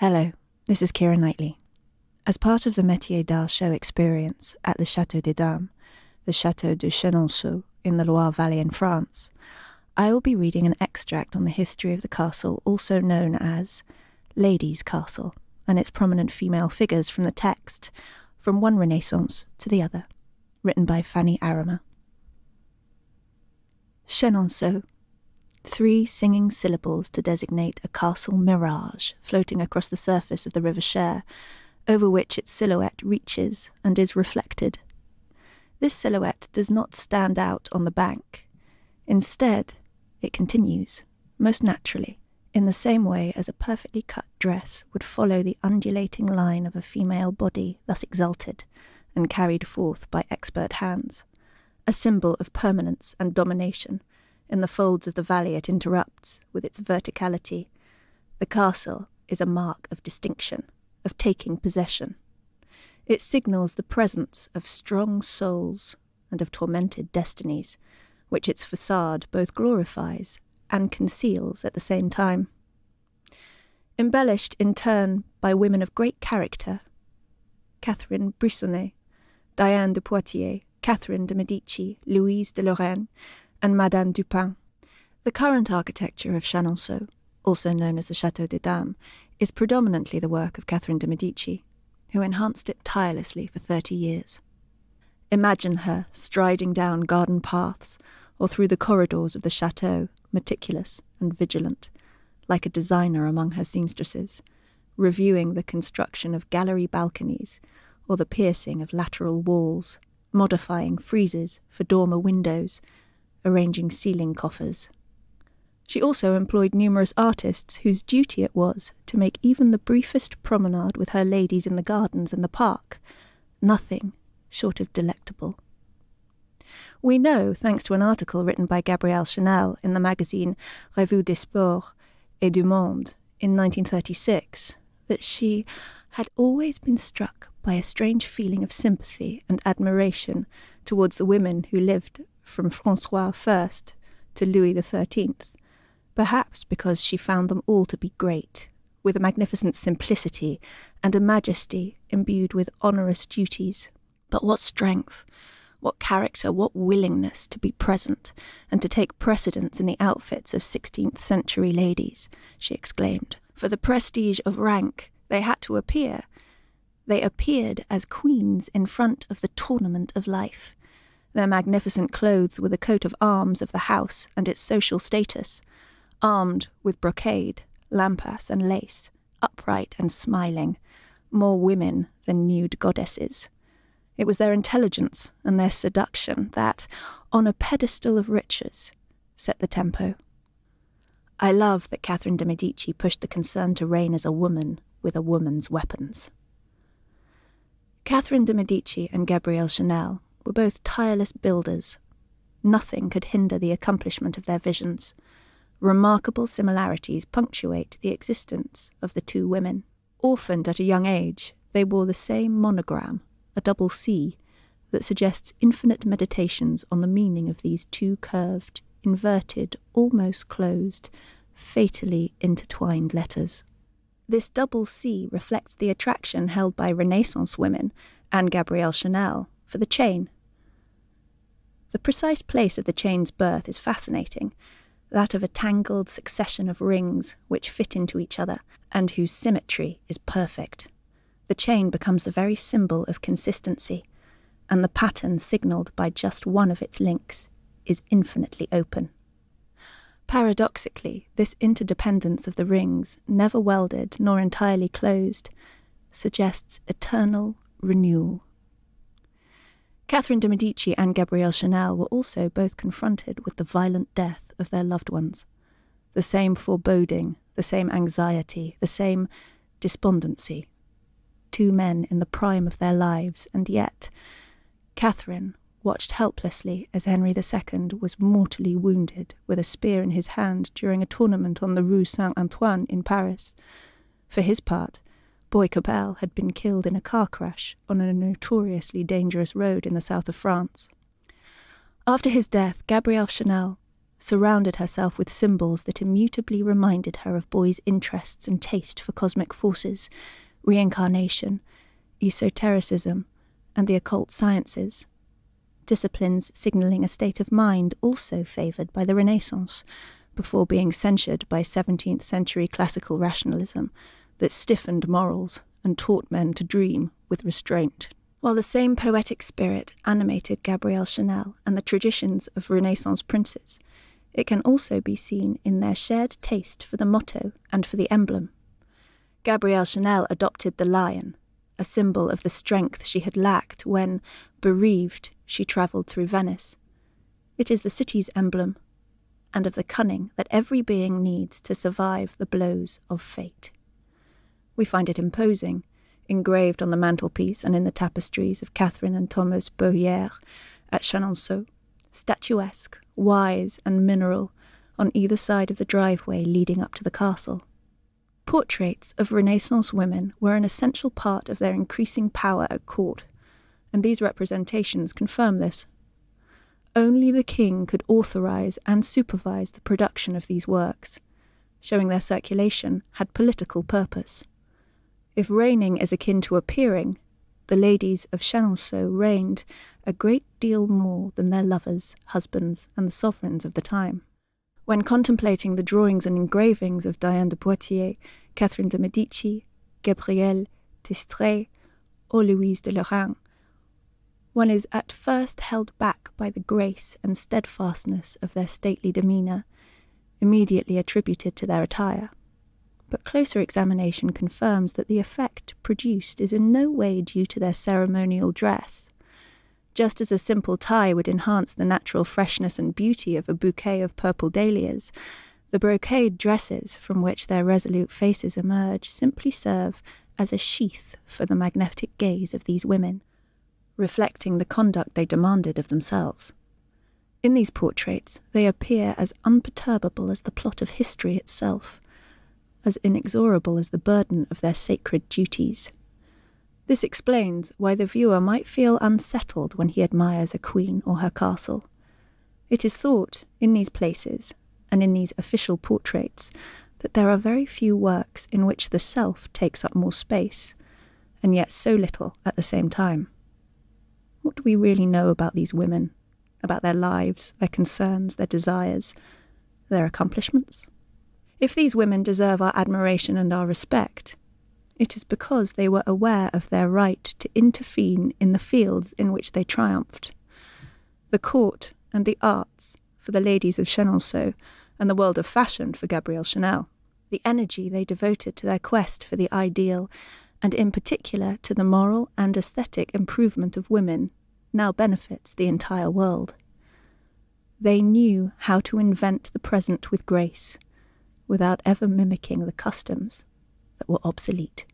Hello, this is Keira Knightley. As part of the Métier d'Art show experience at Le Château des Dames, the Château de Chenonceau in the Loire Valley in France, I will be reading an extract on the history of the castle, also known as Ladies' Castle, and its prominent female figures from the text, From One Renaissance to the Other, written by Fanny Arama. Chenonceau three singing syllables to designate a castle mirage floating across the surface of the River Cher, over which its silhouette reaches and is reflected. This silhouette does not stand out on the bank. Instead, it continues, most naturally, in the same way as a perfectly cut dress would follow the undulating line of a female body thus exalted and carried forth by expert hands, a symbol of permanence and domination in the folds of the valley it interrupts with its verticality. The castle is a mark of distinction, of taking possession. It signals the presence of strong souls and of tormented destinies, which its facade both glorifies and conceals at the same time. Embellished in turn by women of great character Catherine Briçonnet, Diane de Poitiers, Catherine de Medici, Louise de Lorraine, and Madame Dupin. The current architecture of Chenonceau, also known as the Chateau des Dames, is predominantly the work of Catherine de' Medici, who enhanced it tirelessly for thirty years. Imagine her striding down garden paths or through the corridors of the chateau, meticulous and vigilant, like a designer among her seamstresses, reviewing the construction of gallery balconies or the piercing of lateral walls, modifying friezes for dormer windows arranging ceiling coffers. She also employed numerous artists whose duty it was to make even the briefest promenade with her ladies in the gardens and the park nothing short of delectable. We know, thanks to an article written by Gabrielle Chanel in the magazine Revue des Sports et du Monde in 1936, that she had always been struck by a strange feeling of sympathy and admiration towards the women who lived from Francois I to Louis XIII, perhaps because she found them all to be great, with a magnificent simplicity and a majesty imbued with onerous duties. But what strength, what character, what willingness to be present and to take precedence in the outfits of 16th century ladies, she exclaimed. For the prestige of rank, they had to appear. They appeared as queens in front of the tournament of life. Their magnificent clothes were the coat of arms of the house and its social status, armed with brocade, lampas, and lace, upright and smiling, more women than nude goddesses. It was their intelligence and their seduction that, on a pedestal of riches, set the tempo. I love that Catherine de' Medici pushed the concern to reign as a woman with a woman's weapons. Catherine de' Medici and Gabrielle Chanel were both tireless builders. Nothing could hinder the accomplishment of their visions. Remarkable similarities punctuate the existence of the two women. Orphaned at a young age, they wore the same monogram, a double C, that suggests infinite meditations on the meaning of these two curved, inverted, almost closed, fatally intertwined letters. This double C reflects the attraction held by Renaissance women and Gabrielle Chanel for the chain. The precise place of the chain's birth is fascinating, that of a tangled succession of rings which fit into each other and whose symmetry is perfect. The chain becomes the very symbol of consistency, and the pattern signalled by just one of its links is infinitely open. Paradoxically, this interdependence of the rings, never welded nor entirely closed, suggests eternal renewal. Catherine de' Medici and Gabrielle Chanel were also both confronted with the violent death of their loved ones. The same foreboding, the same anxiety, the same despondency. Two men in the prime of their lives, and yet Catherine watched helplessly as Henry II was mortally wounded with a spear in his hand during a tournament on the Rue Saint Antoine in Paris. For his part, Boy Capel had been killed in a car crash on a notoriously dangerous road in the south of France. After his death, Gabrielle Chanel surrounded herself with symbols that immutably reminded her of Boy's interests and taste for cosmic forces, reincarnation, esotericism, and the occult sciences. Disciplines signalling a state of mind also favoured by the Renaissance, before being censured by 17th century classical rationalism that stiffened morals and taught men to dream with restraint. While the same poetic spirit animated Gabrielle Chanel and the traditions of Renaissance princes, it can also be seen in their shared taste for the motto and for the emblem. Gabrielle Chanel adopted the lion, a symbol of the strength she had lacked when, bereaved, she travelled through Venice. It is the city's emblem, and of the cunning that every being needs to survive the blows of fate. We find it imposing, engraved on the mantelpiece and in the tapestries of Catherine and Thomas Bohier at Chenonceau, statuesque, wise, and mineral on either side of the driveway leading up to the castle. Portraits of Renaissance women were an essential part of their increasing power at court, and these representations confirm this. Only the king could authorize and supervise the production of these works, showing their circulation had political purpose. If reigning is akin to appearing, the ladies of Chenonceau reigned a great deal more than their lovers, husbands, and the sovereigns of the time. When contemplating the drawings and engravings of Diane de Poitiers, Catherine de' Medici, Gabrielle d'Estrées, or Louise de Lorraine, one is at first held back by the grace and steadfastness of their stately demeanour, immediately attributed to their attire. But closer examination confirms that the effect produced is in no way due to their ceremonial dress, just as a simple tie would enhance the natural freshness and beauty of a bouquet of purple dahlias, the brocade dresses from which their resolute faces emerge simply serve as a sheath for the magnetic gaze of these women, reflecting the conduct they demanded of themselves. In these portraits, they appear as unperturbable as the plot of history itself, as inexorable as the burden of their sacred duties. This explains why the viewer might feel unsettled when he admires a queen or her castle. It is thought, in these places, and in these official portraits, that there are very few works in which the self takes up more space, and yet so little at the same time. What do we really know about these women, about their lives, their concerns, their desires, their accomplishments? If these women deserve our admiration and our respect, it is because they were aware of their right to intervene in the fields in which they triumphed. The court and the arts for the ladies of Chenonceau, and the world of fashion for Gabrielle Chanel. The energy they devoted to their quest for the ideal, and in particular to the moral and aesthetic improvement of women, now benefits the entire world. They knew how to invent the present with grace, without ever mimicking the customs that were obsolete.